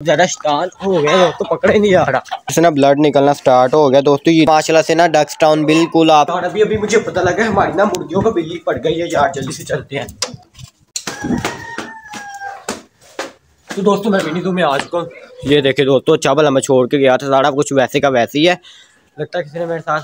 ज़्यादा स्टार्ट हो गया दोस्तों पकड़े नहीं जा रहा। इससे ना ब्लड निकलना स्टार्ट हो गया दोस्तों ये माशाल्लाह से ना डक्स टाउन बिल्कुल आप और अभी अभी मुझे पता लगा हमारी ना मुर्गियों को बिल्ली पड़ गई है यार जल्दी से चलते हैं। तो दोस्तों मैं भी तुम्हें आज को ये देखे दोस्तों चावल मैं छोड़ के गया था सारा कुछ वैसे का वैसे ही है। लगता है किसी ने मेरे साथ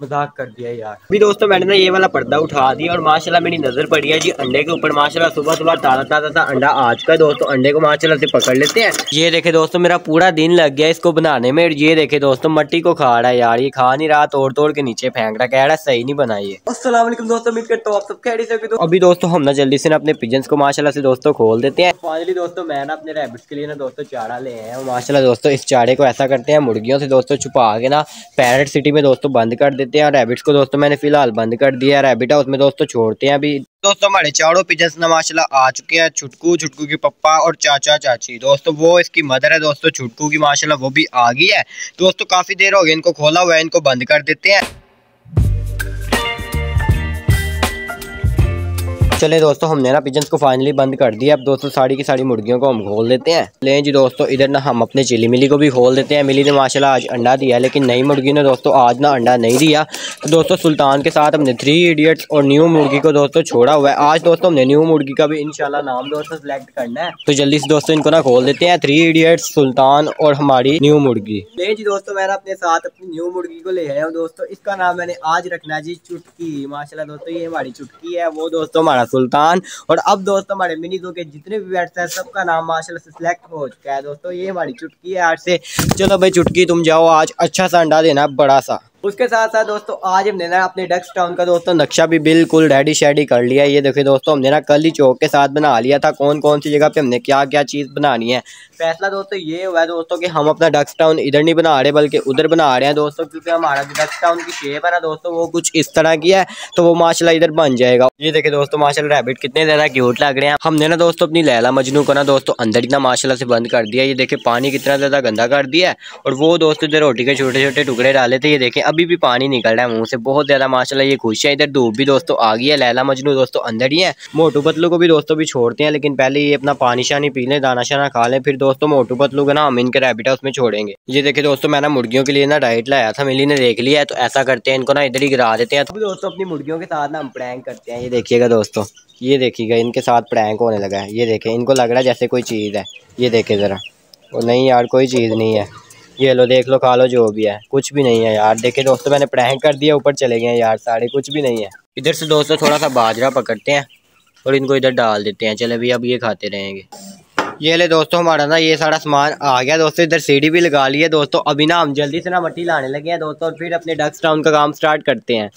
मज़ाक कर दिया यार। अभी दोस्तों मैंने ना ये वाला पर्दा उठा दिया और माशाल्लाह मेरी नज़र पड़ी है जी अंडे के ऊपर। माशाल्लाह सुबह सुबह ताज़ा ताज़ा सा अंडा आज का दोस्तों। अंडे को माशाल्लाह से पकड़ लेते हैं। ये देखे दोस्तों मेरा पूरा दिन लग गया इसको बनाने में ये देखे दोस्तों मट्टी को खा रहा है यार। ये खा नहीं रहा तोड़ तोड़ के नीचे फेंक रहा कह रहा है सही नहीं बनाई असल दोस्तों उम्मीद करता हूँ आप सब खैरी से अभी दोस्तों हम ना जल्दी से ना अपने पिजन को माशाला से दोस्तों खोल देते हैं। फाइनली दोस्तों मैं ना अपने रैबिट्स के लिए ना दोस्तों चारा ले आए हैं। माशाला दोस्तों इस चारे को ऐसा करते हैं मुर्गियों से दोस्तों छुपा के ना पैरट सिटी में दोस्तों बंद कर देते हैं और रैबिट्स को दोस्तों मैंने फ़िलहाल बंद कर दिया रैबिट हाउस में दोस्तों छोड़ते हैं अभी। दोस्तों हमारे चारों पिजन्स ना माशाल्लाह आ चुके हैं, छुटकू छुटकू की पप्पा और चाचा, चाची। दोस्तों वो इसकी मदर है दोस्तों, छुटकू की माशाल्लाह वो भी आ गई है। दोस्तों काफ़ी देर हो गई, इनको खोला हुआ है, इनको बंद कर देते हैं। चले दोस्तों, हमने ना पिजन को फाइनली बंद कर दिया। अब दोस्तों, साड़ी की साड़ी मुर्गियों को हम खोल देते हैं। लें जी दोस्तों, इधर ना हम अपने चिली मिली को भी खोल देते हैं। मिली ने माशाल्लाह आज अंडा दिया, लेकिन नई मुर्गी ने दोस्तों आज ना अंडा नहीं दिया। तो दोस्तों, सुल्तान के साथ हमने थ्री इडियट्स और न्यू मुर्गी को दोस्तों छोड़ा हुआ है। आज दोस्तों, हमने न्यू मुर्गी का भी इनशाला नाम दोस्तों सेलेक्ट करना है। तो जल्दी से दोस्तों, इनको ना खोल देते हैं। थ्री इडियट्स सुल्तान और हमारी न्यू मुर्गी। ले जी दोस्तों, मैंने अपने साथ अपनी न्यू मुर्गी को ले आया हूँ। दोस्तों, इसका नाम मैंने आज रखना जी चुटकी। माशाला दोस्तों, ये हमारी चुटकी है। वो दोस्तों हमारा सुल्तान। और अब दोस्तों, हमारे मिनी दो के जितने भी बैट्स हैं, सबका नाम माशाल्लाह से सिलेक्ट हो चुका है। दोस्तों, ये हमारी चुटकी है आज से। चलो भाई, चुटकी तुम जाओ, आज अच्छा सा अंडा देना बड़ा सा। उसके साथ साथ दोस्तों, आज हमने ना अपने डक्स टाउन का दोस्तों, नक्शा भी बिल्कुल रेडी शेडी कर लिया है। ये देखिए दोस्तों, हमने ना कल ही चौक के साथ बना लिया था। कौन कौन सी जगह पे हमने क्या क्या चीज़ बनानी है? फैसला दोस्तों ये हुआ है दोस्तों कि हम अपना डक्स टाउन इधर नहीं बना रहे, बल्कि उधर बना रहे हैं दोस्तों, क्योंकि हमारा जो डक्स टाउन की शेप है ना दोस्तों, वो कुछ इस तरह की है तो वो माशाला इधर बन जाएगा। ये देखे दोस्तों माशाला रैबिट कितने ज़्यादा क्यूट लग रहे हैं। हमने ना दोस्तों अपनी लैला मजनू को ना दोस्तों, अंदर इतना माशाला से बंद कर दिया। ये देखे पानी कितना ज़्यादा गंदा कर दिया और वो दोस्तों इधर रोटी के छोटे छोटे टुकड़े डाले थे। ये देखें अभी भी पानी निकल रहा है मुँह से। बहुत ज़्यादा, माशाल्लाह, ये खुश है इधर धूप भी दोस्तों आ गई है। लैला मजनू दोस्तों अंदर ही है। मोटू पतलू को भी दोस्तों भी छोड़ते हैं, लेकिन पहले ये अपना पानी शानी पी लें, दाना शाना खा लें, फिर दोस्तों मोटू पतलू का ना हम इनके रेबिटा उसमें छोड़ेंगे। ये देखिए दोस्तों मैं ना मुर्गियों के लिए ना डाइट लाया था मिली ने देख लिया है तो ऐसा करते हैं, इनको ना इधर ही गिरा देते हैं। तो दोस्तों अपनी मुर्गियों के साथ ना हम प्रैंक करते हैं, ये देखिएगा दोस्तों। ये देखिएगा, इनके साथ प्रैंक होने लगा है। ये देखे, इनको लग रहा है जैसे कोई चीज़ है। ये देखे ज़रा। नहीं यार, कोई चीज़ नहीं है। ये लो, देख लो, खा लो, जो भी है। कुछ भी नहीं है यार। देखे दोस्तों, मैंने प्रैंक कर दिया, ऊपर चले गए यार सारे। कुछ भी नहीं है। इधर से दोस्तों, थोड़ा सा बाजरा पकड़ते हैं और इनको इधर डाल देते हैं। चले भैया अब ये खाते रहेंगे। ये ले दोस्तों, हमारा ना ये सारा सामान आ गया दोस्तों, इधर सीढ़ी भी लगा ली है दोस्तों। अभी ना हम जल्दी से ना मट्टी लाने लगे हैं दोस्तों, और फिर अपने डक्स टाउन का काम स्टार्ट करते हैं।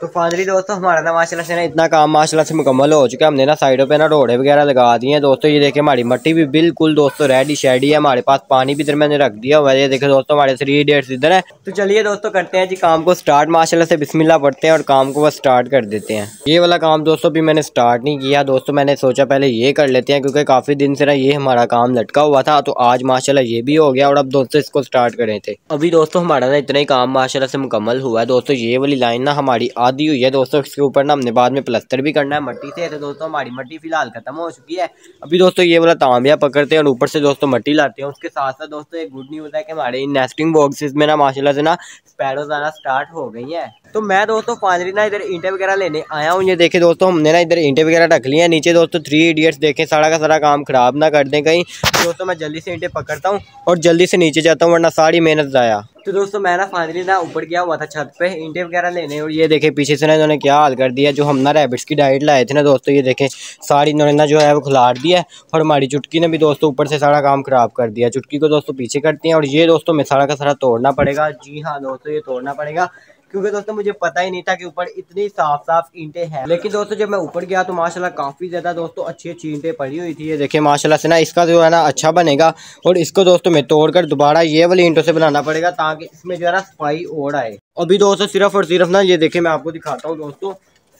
तो फाइनली दोस्तों, हमारा ना माशाल्लाह से ना इतना काम माशाल्लाह से मुकम्मल हो चुका है। हमने ना साइडों पे ना रोड़े वगैरह लगा दिए हैं दोस्तों। ये देखे हमारी मट्टी भी बिल्कुल दोस्तों रेडी शेडी है। हमारे पास पानी भी इधर मैंने रख दिया हुआ है। ये देखे दोस्तों, हमारे थ्री डेट्स इधर है। तो चलिए दोस्तों, करते हैं जी काम को स्टार्ट माशाला से बिस्मिल्ला पढ़ते हैं और काम को बस स्टार्ट कर देते हैं। ये वाला काम दोस्तों भी मैंने स्टार्ट नहीं किया। दोस्तों, मैंने सोचा पहले ये कर लेते हैं, क्योंकि काफ़ी दिन से ना ये हमारा काम लटका हुआ था तो आज माशाला ये भी हो गया और अब दोस्तों इसको स्टार्ट करे थे। अभी दोस्तों हमारा ना इतना ही काम माशाला से मुकम्मल हुआ है। दोस्तों ये वाली लाइन ना हमारी आधी हुई है दोस्तों, इसके ऊपर ना हमने बाद में प्लस्तर भी करना है, मट्टी से। तो दोस्तों हमारी मट्टी फ़िलहाल खत्म हो चुकी है। अभी दोस्तों ये वाला तांबिया पकड़ते हैं और ऊपर से दोस्तों मट्टी लाते हैं। उसके साथ साथ दोस्तों एक गुड न्यूज़ है कि हमारे इन नेस्टिंग बॉक्सेस में ना माशाल्लाह से ना स्पैरोज स्टार्ट हो गई है। तो मैं दोस्तों फाइनली ना इधर ईंटे वगैरह लेने आया हूँ। ये देखे दोस्तों, हमने ना इधर ईंटे वगैरह रख लिया हैं। नीचे दोस्तों थ्री इडियट्स देखें, सारा का सारा काम खराब ना कर दें कहीं। दोस्तों, मैं जल्दी से ईंटे पकड़ता हूँ और जल्दी से नीचे जाता हूँ, वरना सारी मेहनत जाया। तो दोस्तों, मैं ना फाइनली ना ऊपर गया हुआ था छत पे ईंटे वगैरह लेने और ये देखे, पीछे से ना इन्होंने क्या हाल कर दिया जो हम ना रैबिट्स की डाइट लाए थे ना दोस्तों, ये देखे, सारी इन्होंने ना जो है वो खुलार दिया है और हमारी चुटकी ने भी दोस्तों ऊपर से सारा काम खराब कर दिया चुटकी को दोस्तों पीछे करती हैं और ये दोस्तों, में सारा का सारा तोड़ना पड़ेगा। जी हाँ दोस्तों, ये तोड़ना पड़ेगा। क्योंकि दोस्तों मुझे पता ही नहीं था कि ऊपर इतनी साफ़ साफ़ ईंटे हैं। लेकिन दोस्तों जब मैं ऊपर गया तो माशाल्लाह काफ़ी ज़्यादा दोस्तों अच्छी अच्छी ईंटे पड़ी हुई थी। ये देखिए माशाल्लाह से ना इसका जो है ना अच्छा बनेगा और इसको दोस्तों में तोड़कर दोबारा ये वाली ईंटों से बनाना पड़ेगा ताकि इसमें जो है ना सफ़ाई और आए। अभी दोस्तों सिर्फ़ और सिर्फ़ ना ये देखे मैं आपको दिखाता हूँ दोस्तों।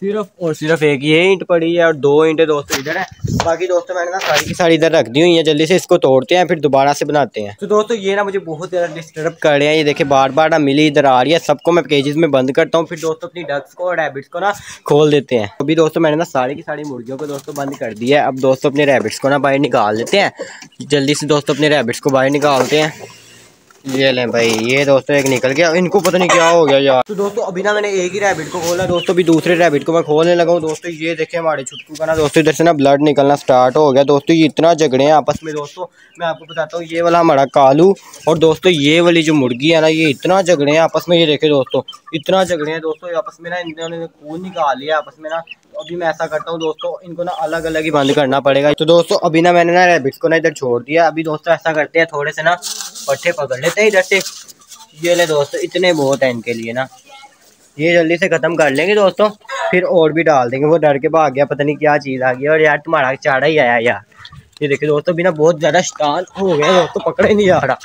सिर्फ़ और सिर्फ़ एक ये ईंट पड़ी है और दो ईंटें दोस्तों इधर है। बाकी दोस्तों, मैंने ना सारी की सारी इधर रख दी हुई है। जल्दी से इसको तोड़ते हैं, फिर दोबारा से बनाते हैं। तो दोस्तों, ये ना मुझे बहुत ज़्यादा डिस्टर्ब कर रहे हैं। ये देखे बार बार ना मिली इधर आ रही है। सबको मैं केजेस में बंद करता हूँ। फिर दोस्तों, अपनी डक्स को और रैबिट्स को ना खोल देते हैं। अभी दोस्तों, मैंने ना सारी की सारी मुर्गियों को दोस्तों बंद कर दिया है। अब दोस्तों, अपने रैबिट्स को ना बाहर निकाल देते हैं। जल्दी से दोस्तों, अपने रैबिट्स को बाहर निकालते हैं। ये लें भाई, ये दोस्तों एक निकल गया। इनको पता नहीं क्या हो गया यार। तो दोस्तों, अभी ना मैंने एक ही रैबिट को खोला। दोस्तों, अभी दूसरे रैबिट को मैं खोलने लगा हूँ। दोस्तों, ये देखे हमारे छुटकू का ना। दोस्तों, इधर से ना ब्लड निकलना स्टार्ट हो गया। दोस्तों, ये इतना झगड़े हैं आपस में। दोस्तों, मैं आपको बताता हूँ, ये वाला हमारा कालू और दोस्तों, ये वाली जो मुर्गी है ना, ये इतना झगड़े हैं आपस में। ये देखे दोस्तों, इतना झगड़े हैं दोस्तों आपस में ना इन्होंने खून निकाल लिया आपस में ना। अभी मैं ऐसा करता हूँ, दोस्तों, इनको ना अलग अलग ही बंद करना पड़ेगा। तो दोस्तों, अभी ना मैंने ना रेबिट्स को ना इधर छोड़ दिया। अभी दोस्तों, ऐसा करते हैं, थोड़े से ना पट्टे पकड़ लेते हैं इधर से ये ले दोस्तों, इतने बहुत हैं इनके लिए ना। ये जल्दी से ख़त्म कर लेंगे दोस्तों, फिर और भी डाल देंगे। वो डर के भाग गया, पता नहीं क्या चीज़ आ गई। और यार, तुम्हारा चारा ही आया यार। ये देखिए दोस्तों, बिना बहुत ज़्यादा शान हो गया दोस्तों, पकड़े नहीं जा रहा।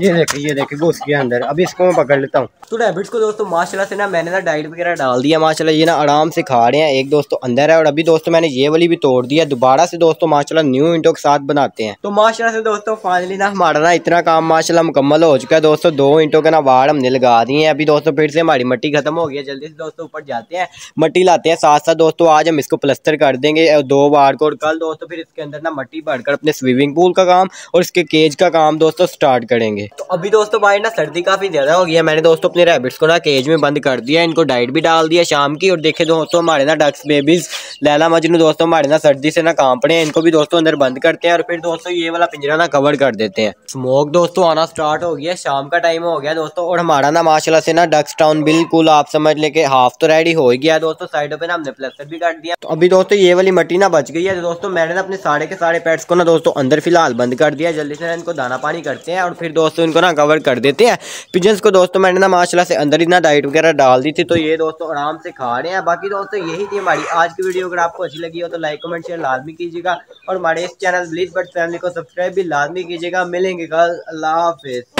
ये देखे ये देखे घुस के अंदर। अभी इसको मैं पकड़ लेता हूँ। तो रेबिट्स को दोस्तों, माशाल्लाह से ना मैंने ना डाइट वगैरह डाल दिया, माशाल्लाह, ये ना आराम से खा रहे हैं। एक दोस्तों अंदर है और अभी दोस्तों मैंने ये वाली भी तोड़ दिया दोबारा से दोस्तों, माशाल्लाह न्यू इंटो के साथ बनाते हैं। तो माशाल्लाह से दोस्तों फाइनली ना हमारा ना इतना काम, माशाल्लाह, मुकम्मल हो चुका है। दोस्तों, दो इंटो के ना वाड़ हमने लगा दिए हैं। अभी दोस्तों, फिर से हमारी मट्टी खत्म हो गई है। जल्दी से दोस्तों ऊपर जाते हैं। मट्टी लाते हैं साथ साथ दोस्तों, आज हम इसको प्लस्तर कर देंगे दो वार को, और कल दोस्तों फिर इसके अंदर ना मट्टी भरकर अपने स्विमिंग पूल का काम और इसके केज का काम दोस्तों स्टार्ट करेंगे। तो अभी दोस्तों भाई ना सर्दी काफ़ी ज़्यादा हो गई है। मैंने दोस्तों अपने रैबिट्स को ना केज में बंद कर दिया इनको डाइट भी डाल दिया शाम की और देखे दोस्तों हमारे ना डक्स बेबीज लैला मजनू दोस्तों हमारे ना सर्दी से ना काम पड़े हैं। इनको भी दोस्तों अंदर बंद करते हैं और फिर दोस्तों ये वाला पिंजरा ना कवर कर देते हैं। स्मोक दोस्तों आना स्टार्ट हो गया शाम का टाइम हो गया दोस्तों और हमारा ना माशाला से ना डक्स टाउन बिल्कुल आप समझ लेके हाफ़ तो रेडी हो गया दोस्तों। साइडों पे ना हमने प्लस्तर भी काट दिया। तो अभी दोस्तों ये वाली मट्टी ना बच गई है। दोस्तों मैंने ना अपने सारे के सारे पेट्स को ना दोस्तों अंदर फ़िलहाल बंद कर दिया जल्दी से इनको दाना पानी करते हैं और फिर दोस्तों इनको ना कवर कर देते हैं। पिजन्स को दोस्तों, मैंने ना माशाला से अंदर ही ना डाइट वगैरह डाल दी थी तो ये दोस्तों आराम से खा रहे हैं। बाकी दोस्तों, यही थी हमारी आज की वीडियो अगर आपको अच्छी लगी हो तो लाइक कमेंट शेयर लाजमी कीजिएगा। और हमारे इस चैनल बट फैमिली को सब्सक्राइब भी लाजमी कीजिएगा। मिलेंगे कल। अल्लाह हाफिज़।